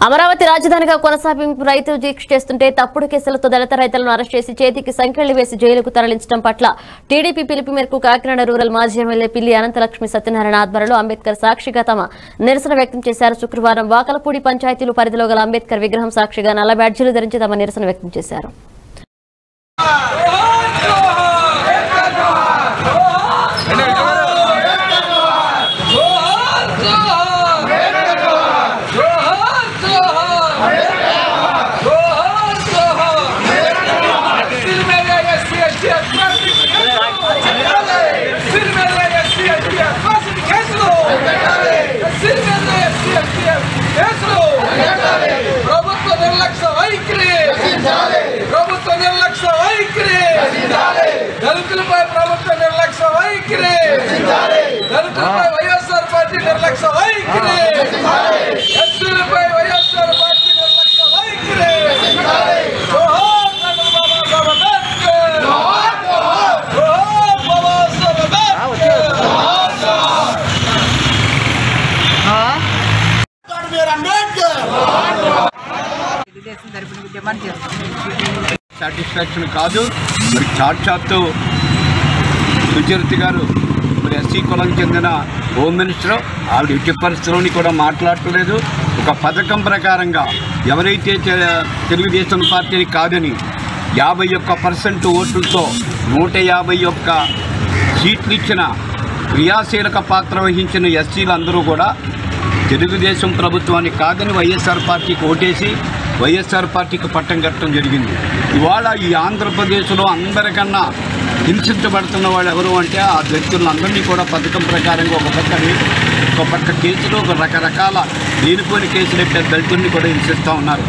అమరావతి రాజధానిగా కొనసాగింపు రైతులు దీక్ష చేస్తుంటే తప్పుడు కేసులతో దళిత రైతులను అరెస్ట్ చేసి చేతికి సంఖ్యలు వేసి జైలుకు తరలించడం పట్ల టీడీపీ పిలుపు మేరకు కాకినాడ రూరల్ మాజీ ఎమ్మెల్యే పిల్లి అనంతలక్ష్మి సత్యనారాయణ ఆధ్వర్యంలో అంబేద్కర్ సాక్షిగా తమ నిరసన వ్యక్తం చేశారు శుక్రవారం వాకలపూడి పంచాయతీలు పరిధిలో గల అంబేద్కర్ విగ్రహం సాక్షిగా నల్ల బ్యాడ్జీలు ధరించి తమ నిరసన వ్యక్తం చేశారు Oh! తెలుగుదేశం తరపున డిమాండ్ చేస్తున్నాం సాటిస్ఫాక్షన్ కాదు. మరి సాక్షాత్తు సుచరిత గారు మరి ఎస్సీ కులం చెందిన హోమ్ మినిస్టర్ ఆవిడ ఎట్టి పరిస్థితుల్లోని కూడా మాట్లాడటలేదు ఒక పథకం ప్రకారంగా ఎవరైతే తెలుగుదేశం పార్టీని కాదని యాభై ఒక్క పర్సెంట్ ఓట్లతో నూట యాభై ఒక్క సీట్లు ఇచ్చిన క్రియాశీలక పాత్ర వహించిన ఎస్సీలు అందరూ కూడా తెలుగుదేశం ప్రభుత్వాన్ని కాదని వైఎస్ఆర్ పార్టీకి ఓటేసి వైఎస్ఆర్ పార్టీకి పట్టం కట్టడం జరిగింది. ఇవాళ ఈ ఆంధ్రప్రదేశ్లో అందరికన్నా హింసించబడుతున్న వాళ్ళు ఎవరు అంటే ఆ వ్యక్తులందరినీ కూడా పథకం ప్రకారంగా ఒక పక్క ఒక పక్క కేసులో ఒక రకరకాల లేనిపోయిన కేసులు పెట్టే దళితుల్ని కూడా హింసిస్తూ ఉన్నారు.